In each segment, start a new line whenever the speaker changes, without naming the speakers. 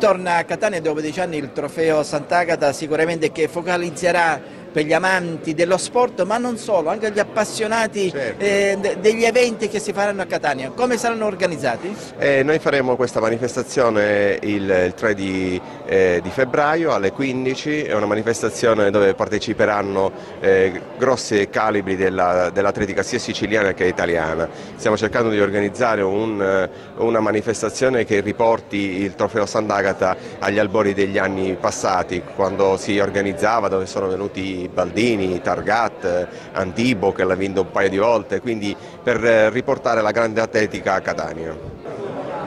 Torna a Catania dopo dieci anni il trofeo Sant'Agata sicuramente che focalizzerà per gli amanti dello sport, ma non solo, anche gli appassionati certo. eh, degli eventi che si faranno a Catania. Come saranno organizzati?
Eh, noi faremo questa manifestazione il, il 3 di, eh, di, febbraio alle 15, è una manifestazione dove parteciperanno eh, grossi calibri dell'atletica dell sia siciliana che italiana. Stiamo cercando di organizzare un, una manifestazione che riporti il trofeo Sant'Agata agli albori degli anni passati, quando si organizzava, dove sono venuti Baldini, Targat, Antibo che l'ha vinto un paio di volte, quindi per eh, riportare la grande atletica a Catania.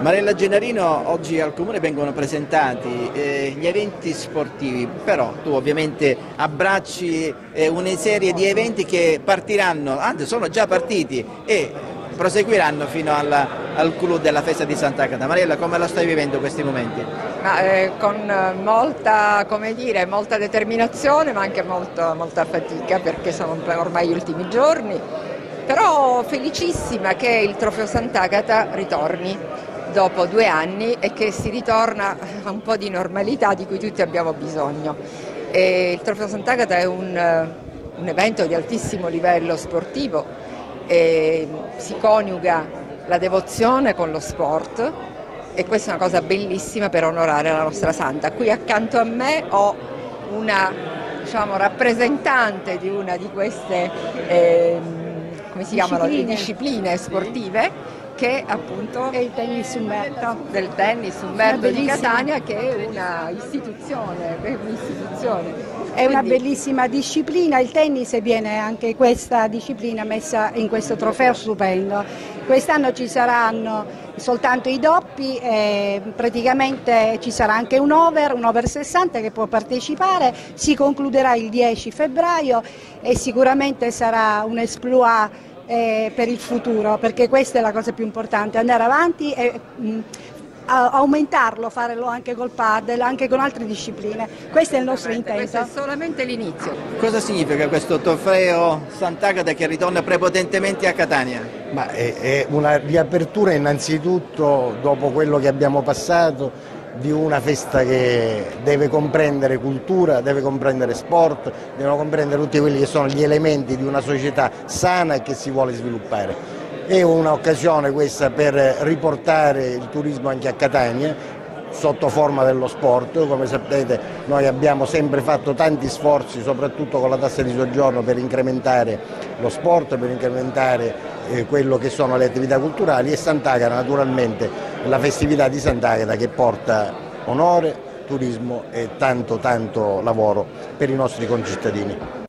Marella Gennarino, oggi al Comune vengono presentati eh, gli eventi sportivi, però tu ovviamente abbracci eh, una serie di eventi che partiranno, anzi sono già partiti e proseguiranno fino alla, al clou della festa di Sant'Agata. Mariella, come lo stai vivendo questi momenti?
Ma, eh, con molta, dire, molta, determinazione ma anche molto, molta fatica perché sono ormai gli ultimi giorni, però felicissima che il trofeo Sant'Agata ritorni dopo due anni e che si ritorna a un po' di normalità di cui tutti abbiamo bisogno. E il trofeo Sant'Agata è un, un evento di altissimo livello sportivo e si coniuga la devozione con lo sport e questa è una cosa bellissima per onorare la nostra santa. Qui accanto a me ho una diciamo, rappresentante di una di queste eh, come si discipline. chiamano, discipline sportive che appunto
è il tennis Umberto
del tennis Umberto di Catania che è una istituzione, è un'istituzione
è una bellissima disciplina, il tennis viene anche questa disciplina messa in questo trofeo stupendo. Quest'anno ci saranno soltanto i doppi, eh, praticamente ci sarà anche un over, un over 60 che può partecipare, si concluderà il 10 febbraio e sicuramente sarà un esploit eh, per il futuro, perché questa è la cosa più importante, andare avanti e mh, aumentarlo, farlo anche col paddle, anche con altre discipline. Questo è il nostro intento.
Questo è solamente l'inizio.
Cosa significa questo trofeo Sant'Agata che ritorna prepotentemente a Catania?
Ma è, è una riapertura innanzitutto dopo quello che abbiamo passato di una festa che deve comprendere cultura, deve comprendere sport, devono comprendere tutti quelli che sono gli elementi di una società sana e che si vuole sviluppare. È un'occasione questa per riportare il turismo anche a Catania sotto forma dello sport, come sapete noi abbiamo sempre fatto tanti sforzi soprattutto con la tassa di soggiorno per incrementare lo sport, per incrementare eh, quello che sono le attività culturali e Sant'Agata naturalmente la festività di Sant'Agata che porta onore, turismo e tanto tanto lavoro per i nostri concittadini.